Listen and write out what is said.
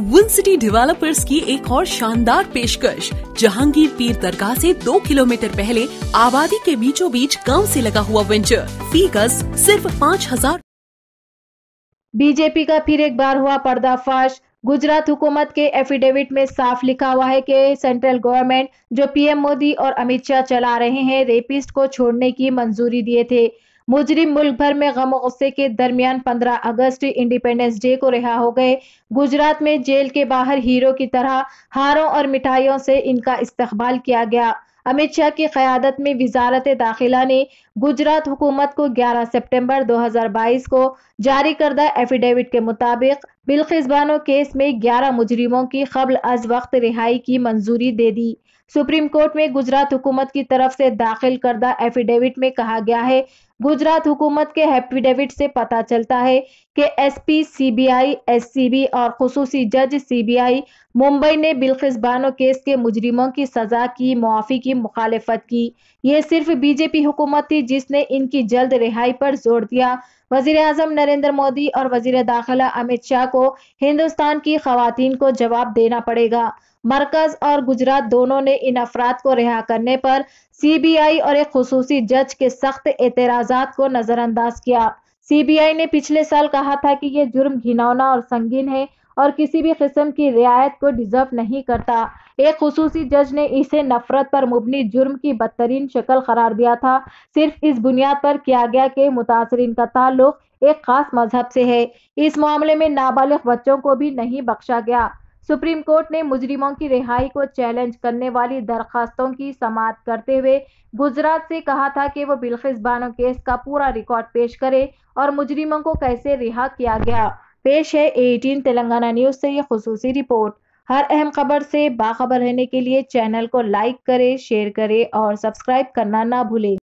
Win city developers की एक और शानदार पेशकश, जहांगीर पीर दरगाह से दो किलोमीटर पहले आबादी के बीचों बीच गाँव से लगा हुआ वेंचर फ़ी गज सिर्फ़ पाँच हज़ार बीजेपी का फिर एक बार हुआ पर्दाफाश। गुजरात हुकूमत के एफिडेविट में साफ़ लिखा हुआ है कि सेंट्रल गवर्नमेंट जो पीएम मोदी और अमित शाह चला रहे हैं रेपिस्ट को छोड़ने की मंजूरी दिए थे। मुजरिम मुल्क भर में गम गुस्से के दरमियान 15 अगस्त इंडिपेंडेंस डे को रिहा हो गए। गुजरात में जेल के बाहर हीरो की तरह हारों और मिठाइयों से इनका इस्तकबाल किया गया। अमित शाह की क्यादत में वजारत दाखिला ने गुजरात हुकूमत को 11 सितंबर 2022 को जारी करदा एफिडेविट के मुताबिक बिल्किस बानो केस में 11 मुजरिमों की कबल अज वक्त रिहाई की मंजूरी दे दी। सुप्रीम कोर्ट में गुजरात हुकूमत की तरफ़ से दाखिल करदा एफिडेविट में कहा गया है, गुजरात हुकूमत के एफिडेविट से पता चलता है कि एसपी, सीबीआई, एससीबी और खसूसी जज सीबीआई मुंबई ने बिल्किस बानो केस के मुजरिमों की सजा की, मुआफ़ी की मुखालफत की। ये सिर्फ़ बीजेपी हुकूमत थी जिसने इनकी जल्द रिहाई पर ज़ोर दिया। वज़ीर अजम नरेंद्र मोदी और वज़ीर दाखिला अमित शाह को हिंदुस्तान की खातन को जवाब देना पड़ेगा। मरकज और गुजरात दोनों ने इन अफराद को रिहा करने पर सीबीआई और एक खसूसी जज के सख्त एतराजात को नजरअंदाज किया। सीबीआई ने पिछले साल कहा था कि यह जुर्म घिनौना और संगीन है और किसी भी किस्म की रियायत को डिजर्व नहीं करता। एक खसूसी जज ने इसे नफरत पर मुबनी जुर्म की बदतरीन शक्ल करार दिया था। सिर्फ़ इस बुनियाद पर किया गया कि मुतासरीन का ताल्लुक एक खास मज़हब से है। इस मामले में नाबालिग बच्चों को भी नहीं बख्शा गया। सुप्रीम कोर्ट ने मुजरिमों की रिहाई को चैलेंज करने वाली दरखास्तों की समाप्त करते हुए गुजरात से कहा था कि वो बिल्किस बानो केस का पूरा रिकॉर्ड पेश करे और मुजरिमों को कैसे रिहा किया गया। पेश है एटीन तेलंगाना न्यूज़ से ये खसूसी रिपोर्ट। हर अहम खबर से बाखबर रहने के लिए चैनल को लाइक करें, शेयर करें और सब्सक्राइब करना ना भूलें।